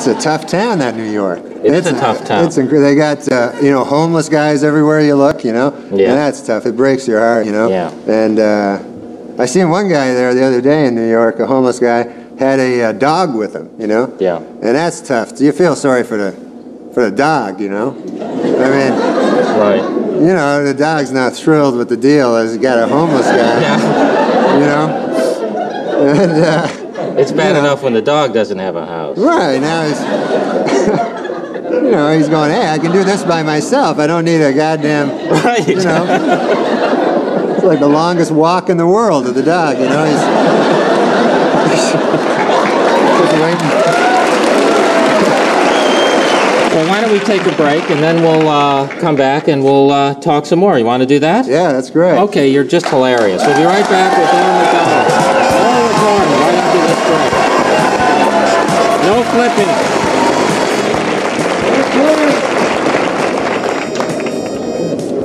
It's a tough town, that New York. It is it's a tough town. It's inc- they got uh, you know homeless guys everywhere you look, you know. Yeah. And that's tough. It breaks your heart, you know. Yeah. And uh, I seen one guy there the other day in New York, a homeless guy, had a uh, dog with him, you know. Yeah. And that's tough. You feel sorry for the for the dog, you know. I mean, Right. you know, the dog's not thrilled with the deal as he got a homeless guy, Yeah. you know. And uh, It's bad enough when the dog doesn't have a house. right now he's, you know, he's going, hey, I can do this by myself. I don't need a goddamn, Right. you know. It's like the longest walk in the world of the dog, you know. He's. Well, why don't we take a break and then we'll uh, come back and we'll uh, talk some more. You want to do that? Yeah, that's great. Okay, you're just hilarious. We'll be right back with Darren McDonald. Flipping.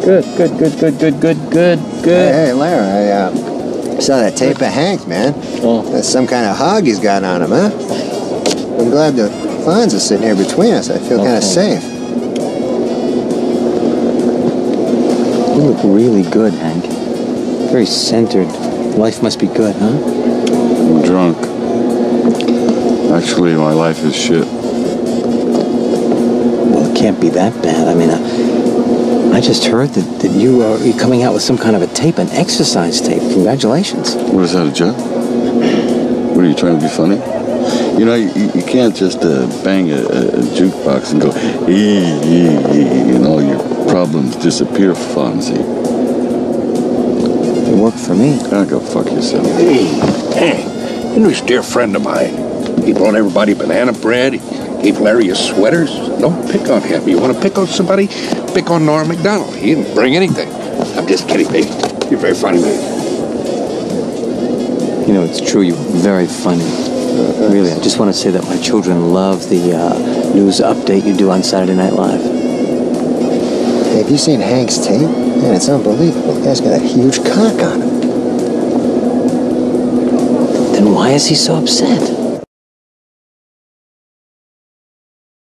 Good, good, good, good, good, good, good, good. hey, Larry, I uh, saw that tape of Hank, man. Oh. That's some kind of hog he's got on him, huh? I'm glad the Fonz is sitting here between us. I feel kind of safe. You look really good, Hank. Very centered. Life must be good, huh? I'm drunk. Actually, my life is shit. Well, it can't be that bad. I mean, uh, I just heard that, that you are you're coming out with some kind of a tape, an exercise tape. Congratulations. What is that, a joke? What are you trying to be funny? You know, you, you can't just uh, bang a, a, a jukebox and go, ee, ee, ee, and all your problems disappear, Fonzie. It worked for me. Ah, go fuck yourself. Hey, hey, you know this dear friend of mine. He brought everybody banana bread. He gave Larry his sweaters. Don't pick on him. You want to pick on somebody? Pick on Norm Macdonald. He didn't bring anything. I'm just kidding, baby. You're very funny, man. You know, it's true. You're very funny. Really, I just want to say that my children love the uh, news update you do on Saturday Night Live. Hey, have you seen Hank's tape? Man, it's unbelievable. The guy's got a huge cock on him. Then why is he so upset?